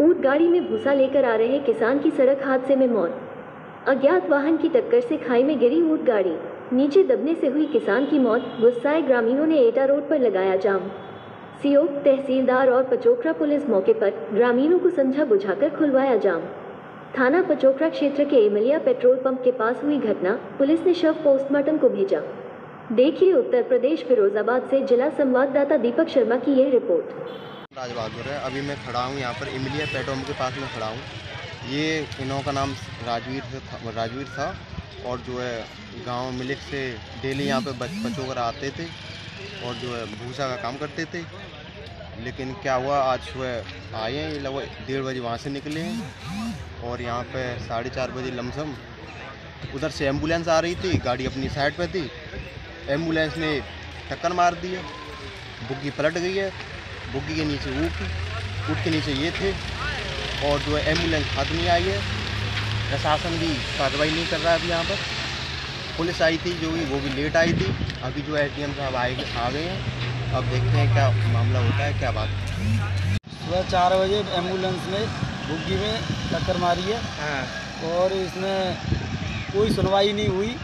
ऊँट गाड़ी में भूसा लेकर आ रहे किसान की सड़क हादसे में मौत। अज्ञात वाहन की टक्कर से खाई में गिरी ऊँट गाड़ी नीचे दबने से हुई किसान की मौत, गुस्साए ग्रामीणों ने एटा रोड पर लगाया जाम। सीओ, तहसीलदार और पचोकरा पुलिस मौके पर ग्रामीणों को समझा बुझाकर खुलवाया जाम। थाना पचोकरा क्षेत्र के एमलिया पेट्रोल पंप के पास हुई घटना, पुलिस ने शव पोस्टमार्टम को भेजा। देखिए उत्तर प्रदेश फिरोजाबाद से जिला संवाददाता दीपक शर्मा की यह रिपोर्ट। राज बहादुर है। अभी मैं खड़ा हूँ यहाँ पर, इमलिया पेट्रोल के पास में खड़ा हूँ। ये इनों का नाम राजवीर था राजवीर था और जो है गाँव मिलिक से डेली यहाँ पे बच, बच्चों कर आते थे और जो है भूसा का काम करते थे। लेकिन क्या हुआ, आज सुबह आए हैं लगभग डेढ़ बजे वहाँ से निकले हैं और यहाँ पे साढ़े चार बजे लमसम उधर से एंबुलेंस आ रही थी, गाड़ी अपनी साइड पे थी। एंबुलेंस ने टक्कर मार दी है, बुग्गी पलट गई है बुग्गी के नीचे ऊँट ऊँट के नीचे ये थे और जो है एंबुलेंस हाथ नहीं आई है। प्रशासन भी कार्रवाई नहीं कर रहा है अभी यहाँ पर। पुलिस आई थी जो भी वो भी लेट आई थी। अभी जो एस डी एम साहब आए आ गए हैं। अब देखते हैं क्या मामला होता है क्या बात। सुबह चार बजे एंबुलेंस ने बुग्गी में टक्कर मारी है। और इसमें कोई सुनवाई नहीं हुई।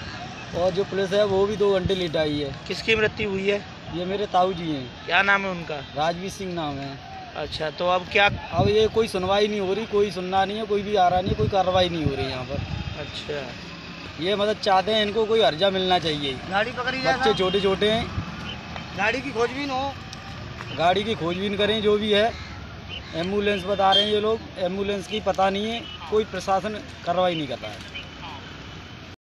और जो पुलिस है वो भी दो घंटे लेट आई है। किसकी मृत्यु हुई है? ये मेरे ताऊ जी हैं। क्या नाम है उनका? राजवीर सिंह नाम है। अच्छा तो अब क्या अब ये कोई सुनवाई नहीं हो रही कोई सुनना नहीं है कोई भी आ रहा नहीं है कोई कार्रवाई नहीं हो रही यहाँ पर। अच्छा। ये मतलब चाहते हैं इनको कोई हर्जा मिलना चाहिए। गाड़ी पकड़ी बच्चे छोटे छोटे हैं। गाड़ी की खोजबीन हो। गाड़ी की खोजबीन करें जो भी है। एंबुलेंस बता रहे हैं ये लोग। एंबुलेंस की पता नहीं है कोई प्रशासन कार्रवाई नहीं कर रहा है।